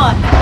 come on.